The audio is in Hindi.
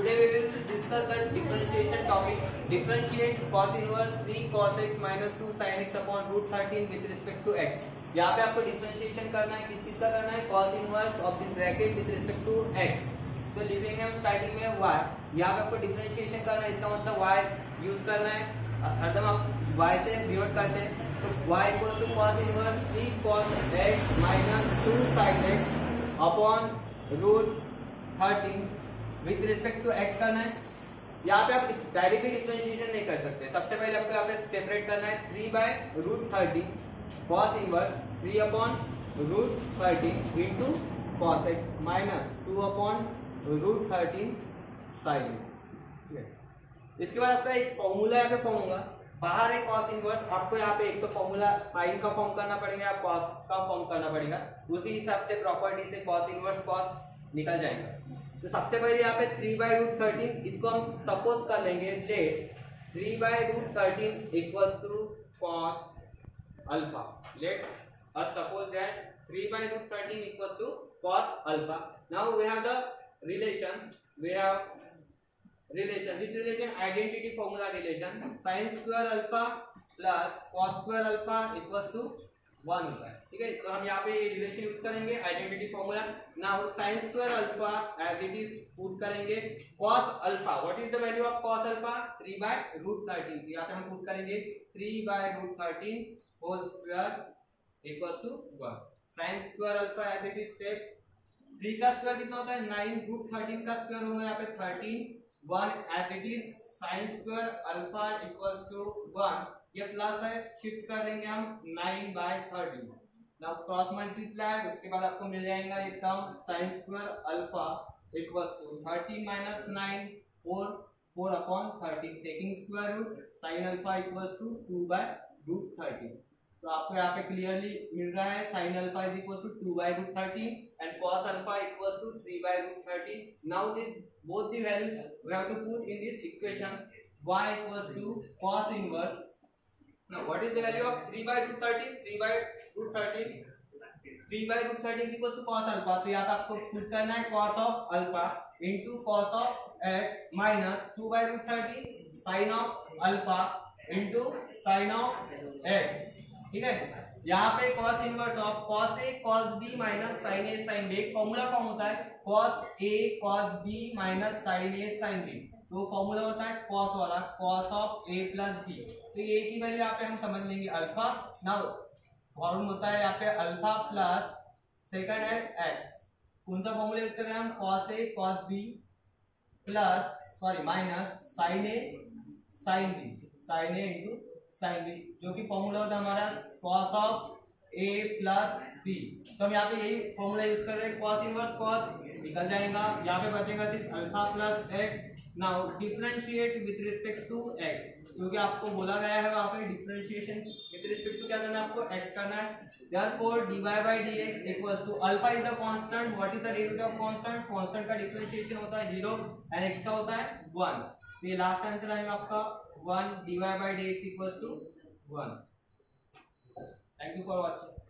Today we will discuss the differentiation topic. Differentiate cos inverse 3 cos x minus 2 sin x upon root 13 with respect to x. यहाँ पे आपको डिफरेंशिएशन करना है किस चीज़ का करना है cos inverse of this bracket with respect to x. तो लिखेंगे हम स्टार्टिंग में y. यहाँ पे आपको डिफरेंशिएशन करना है इसका मतलब y यूज़ करना है हरदम आप y से डिवाइड करते हैं तो y equal to cos inverse 3 cos x minus 2 sin x upon root 13 with respect to x करना है, यहाँ पे आप डायरेक्टली डिफ्रेंशिएशन नहीं कर सकते। सबसे पहले आपको यहाँ पे सेपरेट करना है three by root thirty cos inverse three upon root thirteen into cos x minus two upon root thirteen sine x इसके बाद आपका एक फॉर्मूला यहाँ पे फॉर्म होगा। बाहर है कॉस इनवर्स आपको यहाँ पे एक तो फॉर्मूला साइन का फॉर्म करना पड़ेगा, या कॉस का फॉर्म करना पड़ेगा। उसी हिसाब से प्रॉपर्टी से कॉस इनवर्स कॉस निकल जाएगा। तो सबसे पहले यहाँ पे थ्री बाई रूट थर्टीन इसको हम सपोज़ कर लेंगे let three by root thirteen equal to cos alpha let us suppose that three by root thirteen equal to cos alpha now we have the relation we have relation this relation identity formula relation sine square alpha plus cos square alpha equal to one होता है। ठीक है? तो हम यहाँ पे रिलेशन यूज़ करेंगे identity formula now sine square alpha as it is put करेंगे cos alpha what is the value of cos alpha three by root thirteen यहाँ पे हम पुट करेंगे three by root thirteen whole square equal to one sine square alpha as it is step three का स्क्वायर कितना होता है? नाइन रूट थर्टीन का स्क्वायर होगा यहाँ पे thirteen one as it is sine square alpha equal to one ये प्लस है शिफ्ट कर देंगे हम nine by thirty now cross multiply उसके बाद आपको मिल जाएगा ये term sine square alpha equals to thirty minus nine four four upon thirty taking square root sine alpha equals to two by root thirty तो आपको यहाँ पे क्लियरली मिल रहा है sine alpha is equal to two by root thirty and cos alpha equal to three by root thirty now this both the values we have to put in this equation y equals to cos inverse Now, what is the value of 3 by root 13? 3 by root 13. 3 by root 13 is equals to cos alpha. तो यहाँ पे आपको पुट करना है cos of alpha into cos of x minus 2 by root 13 sin of alpha into sin of x. ठीक है? यहाँ पे cos inverse of cos a, cos b minus sin a, sin b, एक फॉर्मूला फॉर्म होता है। cos a, cos b minus sin a, sin b तो फॉर्मूला होता है cos वाला, cos of a plus b तो ए की वैल्यू यहाँ पे हम समझ लेंगे अल्फ़ा नाउ फॉर्म होता है यहाँ पे अल्फ़ा प्लस सेकंड है एक्स कौन सा फॉर्मूला यूज़ कर रहे हैं हम? cos a, cos b plus sorry minus sin a, sin b sin a into sin b जो कि फॉर्मूला होता है हमारा cos of a plus b तो हम यहाँ पे यही फॉर्मूला यूज़ कर रहे हैं, cos इनवर्स cos निकल जाएगा, यहाँ पे बचेगा सिर्फ़ alpha plus x now differentiate with respect to x क्योंकि आपको बोला गया है वहाँ पे डिफरेंशिएशन विद रिस्पेक्ट टू क्या करना है आपको? एक्स करना है। Therefore, dy by dx equals to alpha is the constant what is the derivative of constant? Constant का डिफरेंशिएशन होता है ज़ीरो एंड x का होता है वन तो ये लास्ट आंसर आएगा आपका one dy by d x equals to one thank you for watching